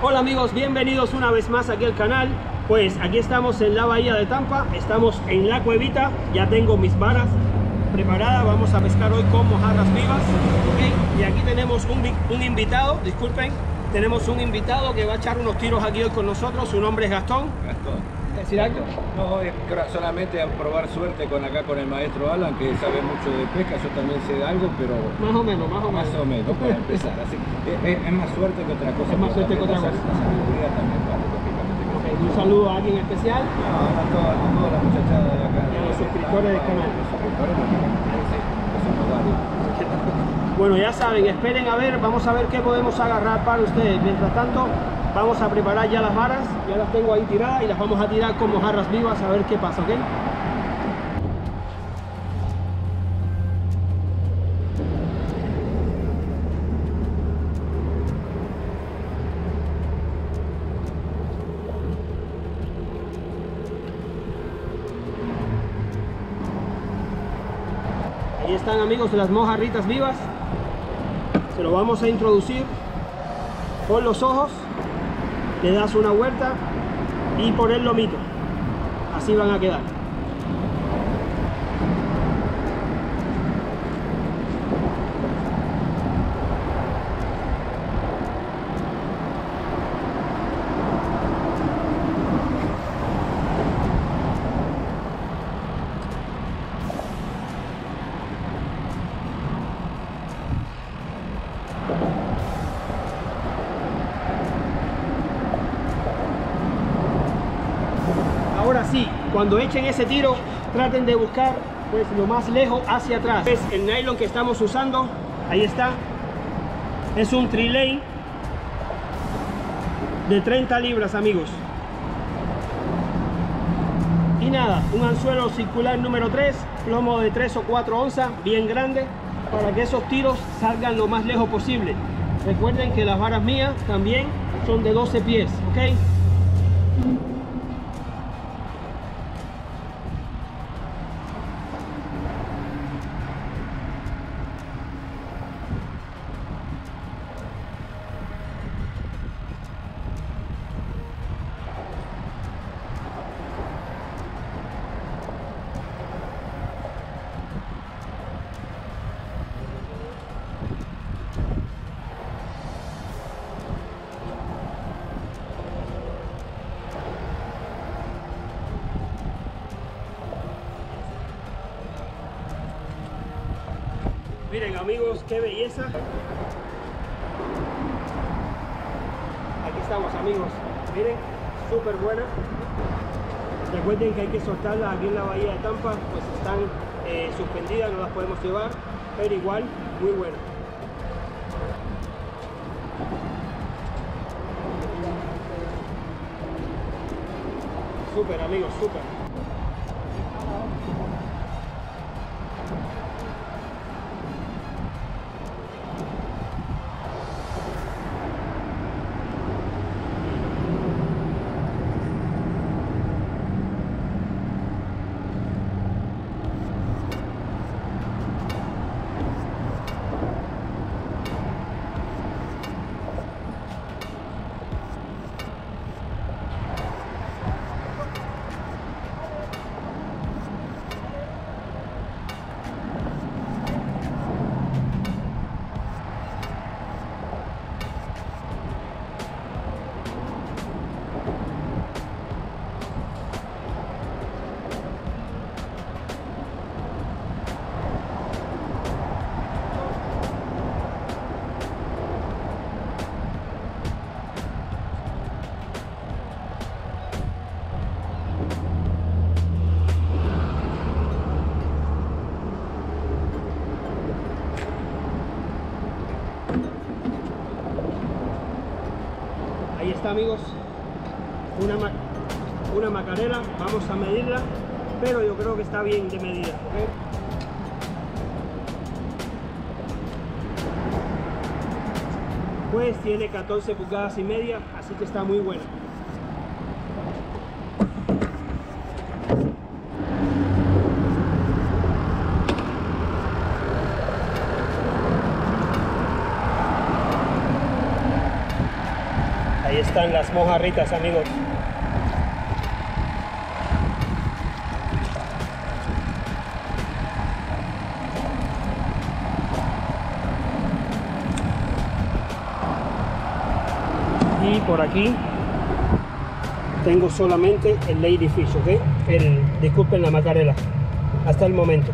Hola amigos, bienvenidos una vez más aquí al canal. Pues aquí estamos en la bahía de Tampa, estamos en la cuevita, ya tengo mis varas preparadas, vamos a pescar hoy con mojarras vivas. ¿ok? Y aquí tenemos un, un invitado, disculpen, tenemos un invitado que va a echar unos tiros aquí hoy con nosotros, su nombre es Gastón. Gastón. ¿Decir algo? No, es solamente a probar suerte con acá con el maestro Alan, que sabe mucho de pesca, yo también sé de algo, pero Más o menos, más o menos. más o menos para empezar. Así que es, es- más suerte que otra cosa. Es más suerte que otra cosa. La también lógicamente. un saludo a alguien especial. No, a toda, a toda la muchachada de acá. A los suscriptores del canal. Los suscriptores, sí, varios. Bueno, ya saben, esperen a ver, vamos a ver qué podemos agarrar para ustedes. Mientras tanto, vamos a preparar ya las varas, ya las tengo ahí tiradas y las vamos a tirar como jarras vivas a ver qué pasa, ¿ok? Ahí están amigos las mojarritas vivas. Se lo vamos a introducir por los ojos. Le das una vuelta y por el lomito. Así van a quedar. Ahora sí, cuando echen ese tiro, traten de buscar pues lo más lejos hacia atrás. Es el nylon que estamos usando, ahí está. Es un trilane de 30 libras, amigos. Y nada, un anzuelo circular número 3, plomo de 3 o 4 onzas, bien grande, para que esos tiros salgan lo más lejos posible. Recuerden que las varas mías también son de 12 pies, ¿ok? Amigos, qué belleza. Aquí estamos amigos. Miren, súper buena. Recuerden que hay que soltarlas aquí en la bahía de Tampa, pues están eh, suspendidas, no las podemos llevar, pero igual, muy buena. Súper amigos, súper. Amigos, una, ma- una macarela, vamos a medirla, pero yo creo que está bien de medida. ¿ok? Pues tiene 14 pulgadas y media, así que está muy buena. Ahí están las mojarritas, amigos. Y por aquí tengo solamente el ladyfish, ¿ok? El, disculpen la macarela. Hasta el momento.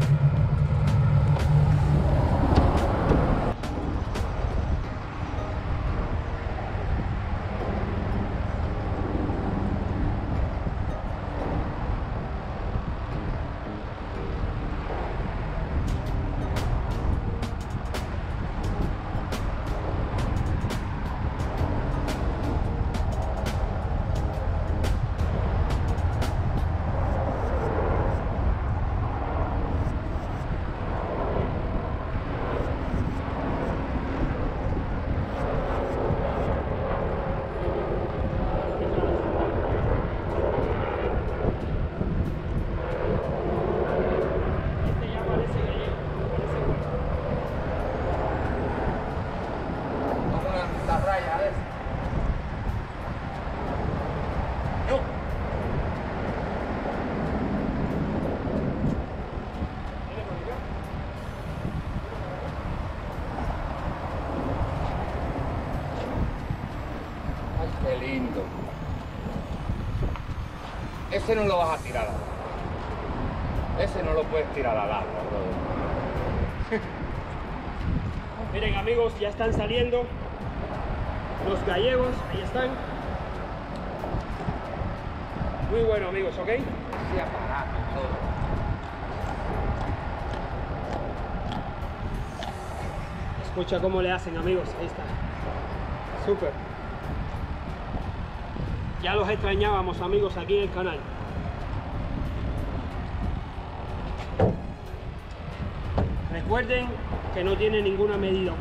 Ese no lo vas a tirar al agua. Ese no lo puedes tirar al agua. Miren amigos, ya están saliendo los gallegos, ahí están. Muy bueno amigos, ¿ok? Ese aparato, todo. Escucha cómo le hacen amigos, ahí está. Súper. Ya los extrañábamos amigos aquí en el canal. Recuerden que no tiene ninguna medida, ¿ok?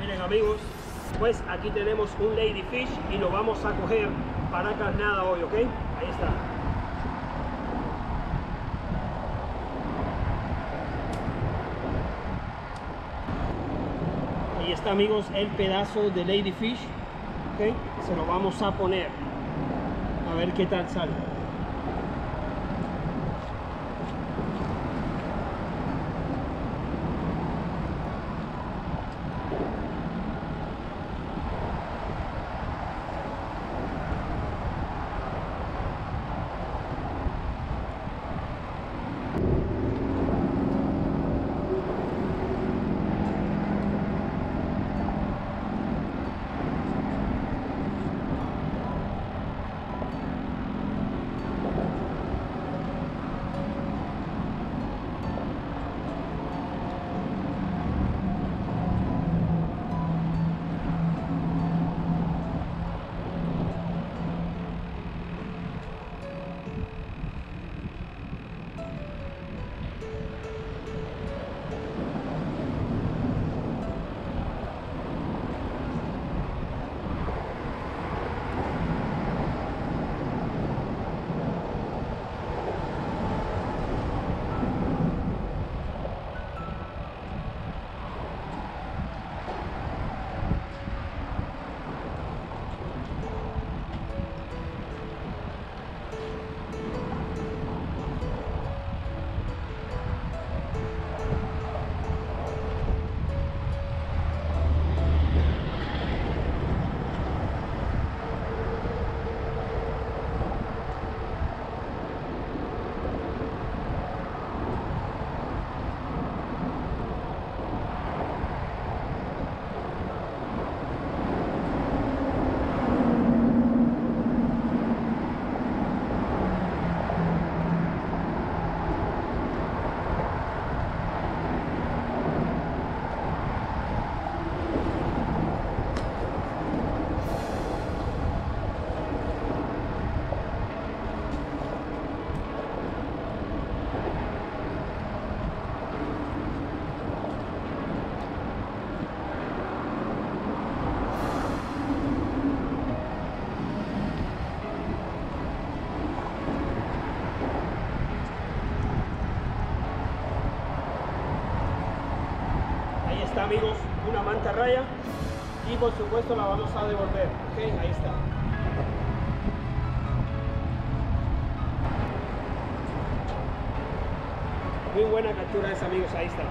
Miren amigos, pues aquí tenemos un ladyfish y lo vamos a coger para carnada hoy, ¿ok? Ahí está. Ahí está amigos el pedazo de ladyfish, ¿ok? Se lo vamos a poner. A ver qué tal sale. Y por supuesto la vamos a devolver. Ok, ahí está. Muy buena captura esa amigos, ahí está.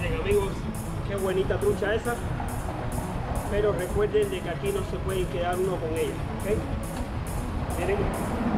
Miren amigos, qué bonita trucha esa. Pero recuerden de que aquí no se puede quedar uno con ella. ¿ok? Miren.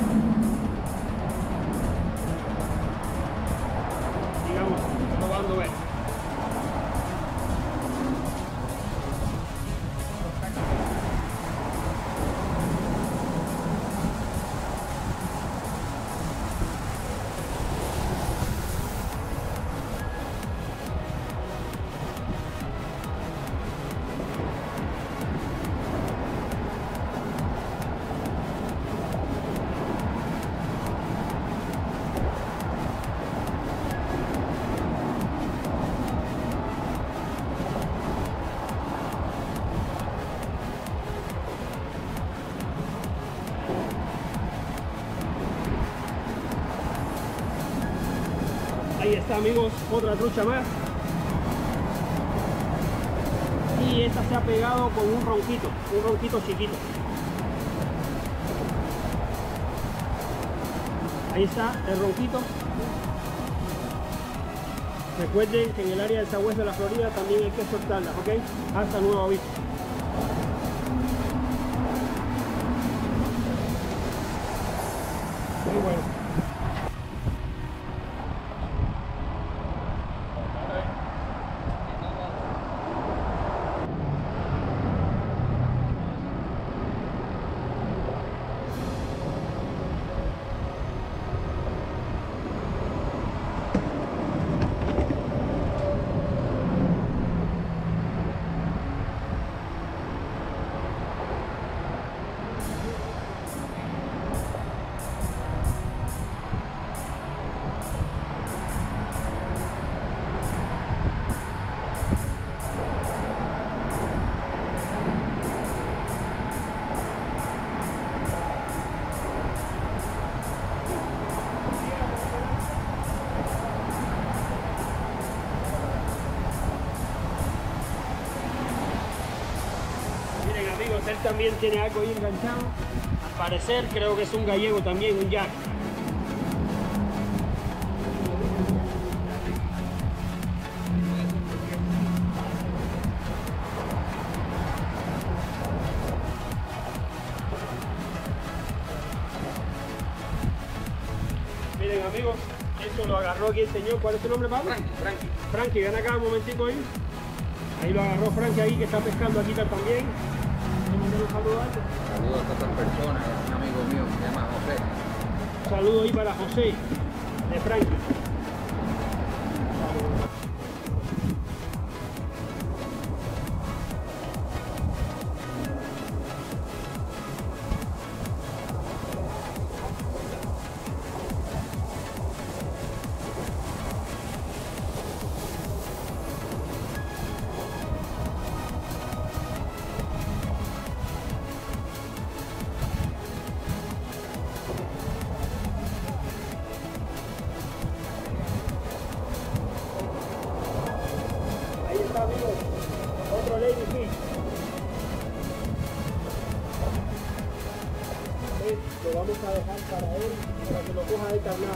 Amigos, otra trucha más. Y esta se ha pegado con un ronquito, un ronquito chiquito. Ahí está el ronquito. Recuerden que en el área del Southwest de la Florida también hay que soltarlas, ¿ok? Hasta nuevo aviso. Muy. También tiene algo ahí enganchado. Al parecer creo que es un gallego también, un jack. Miren amigos, esto lo agarró aquí el señor. ¿Cuál es su nombre, Pablo? Frankie, Frankie. Frankie, ven acá un momentico ahí. Ahí lo agarró Frankie ahí que está pescando aquí también. Saludos a estas personas, es un amigo mío que se llama José. Un saludo ahí para José de Frankie.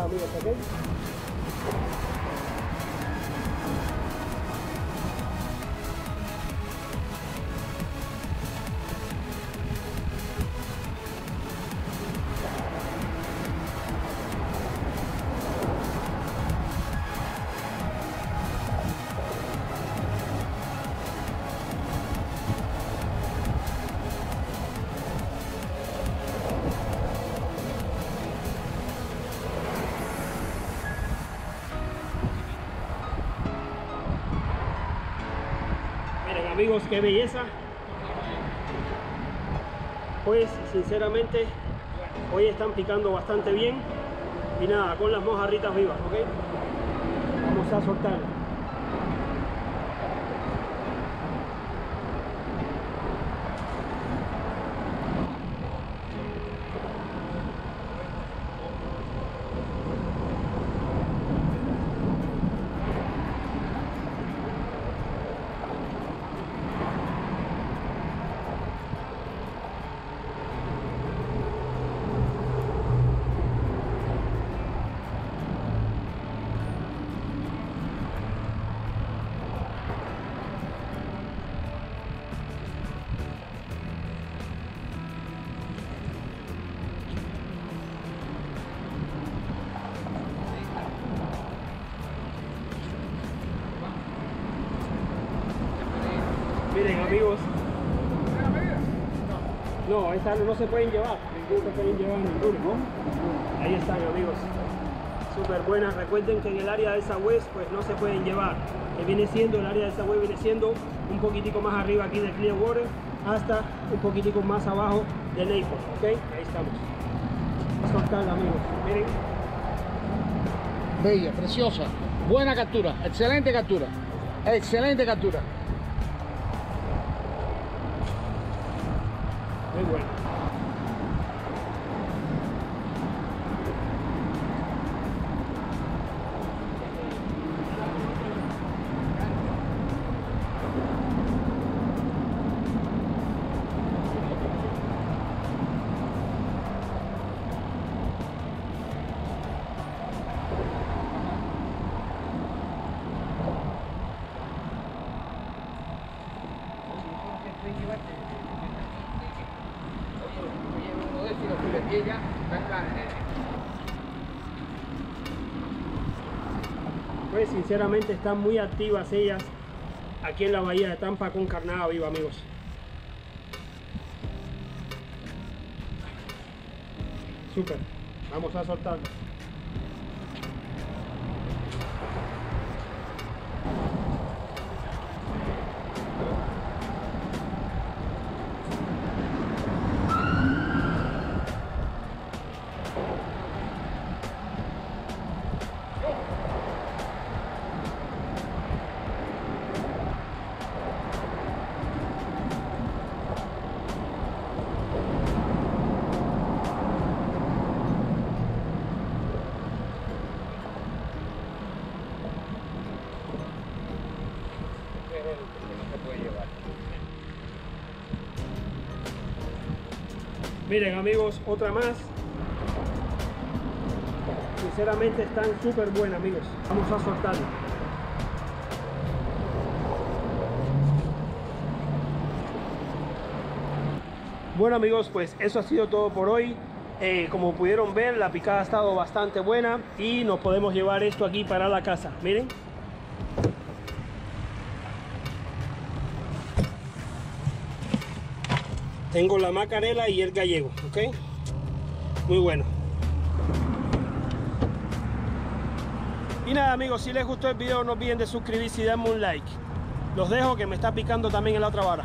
Coja de carnada, amigos, qué belleza. Pues sinceramente hoy están picando bastante bien. Y nada, con las mojarritas vivas, ¿ok? Vamos a soltar. No, estas no se pueden llevar. No se pueden llevar ninguno. Ahí están amigos. Súper buenas. Recuerden que en el área de esa West pues no se pueden llevar. Que viene siendo, el área de esa West viene siendo un poquitico más arriba aquí de Clearwater hasta un poquitico más abajo de Naples. ¿Ok? Ahí estamos. Soltarla amigos. Miren. Bella, preciosa. Buena captura, excelente captura. Excelente captura. Muy bueno. Sinceramente están muy activas ellas aquí en la bahía de Tampa con carnada viva amigos. Súper, vamos a soltar. Miren amigos, otra más. Sinceramente están súper buenas amigos. Vamos a soltarla. Bueno amigos, pues eso ha sido todo por hoy. Eh, como pudieron ver, la picada ha estado bastante buena y nos podemos llevar esto aquí para la casa. Miren. Tengo la macarela y el gallego, ¿ok? Muy bueno. Y nada amigos, si les gustó el video no olviden de suscribirse y darme un like. Los dejo que me está picando también en la otra vara.